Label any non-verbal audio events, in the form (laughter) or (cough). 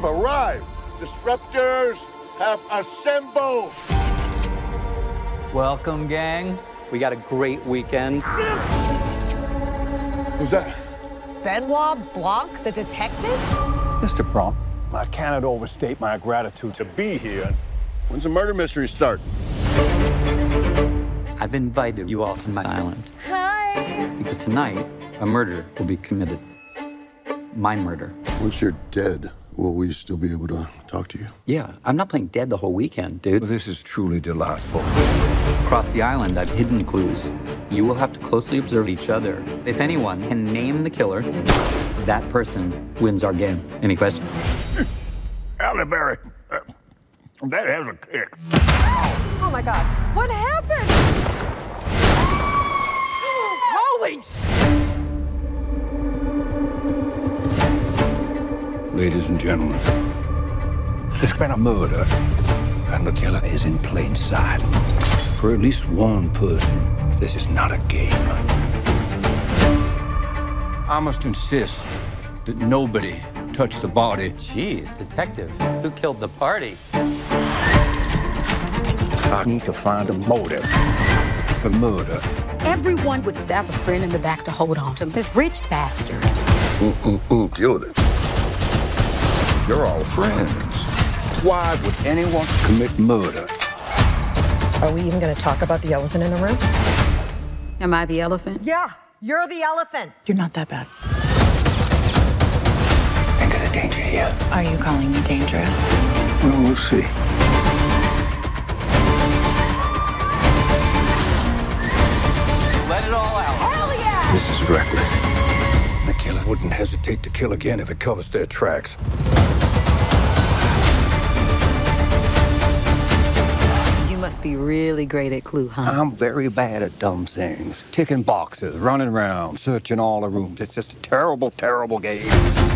We've arrived. Disruptors have assembled. Welcome, gang. We got a great weekend. Who's that? Benoit Blanc, the detective? Mr. Bron, I cannot overstate my gratitude to be here. When's the murder mystery start? I've invited you all to my island Hi. because tonight a murder will be committed. My murder. Once you're dead, will we still be able to talk to you? Yeah, I'm not playing dead the whole weekend, dude. This is truly delightful. Across the island, I've hidden clues. You will have to closely observe each other. If anyone can name the killer, that person wins our game. Any questions? Halle Berry, uh, that has a kick. Oh my God. What happened? (gasps) Holy Ladies and gentlemen, there's been a murder, and the killer is in plain sight. For at least one person, this is not a game. I must insist that nobody touch the body. Jeez, detective, who killed the party? I need to find a motive for murder. Everyone would stab a friend in the back to hold on to this rich bastard. Who, who, who killed it? You're all friends. Why would anyone commit murder? Are we even going to talk about the elephant in the room? Am I the elephant? Yeah, you're the elephant. You're not that bad. Think of the danger here. Are you calling me dangerous? Well, we'll see. Let it all out. Hell yeah! This is reckless. The killer wouldn't hesitate to kill again if it covers their tracks. You must be really great at clue, huh? I'm very bad at dumb things. Ticking boxes, running around, searching all the rooms. It's just a terrible, terrible game.